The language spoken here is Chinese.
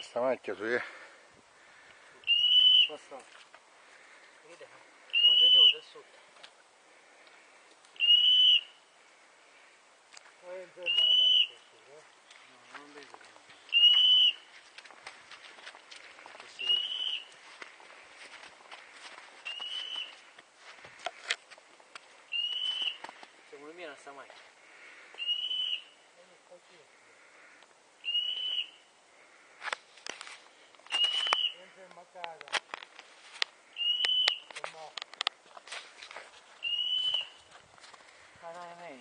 三万脊髓。我操！你的，我扔掉我的手。我也在忙。三万。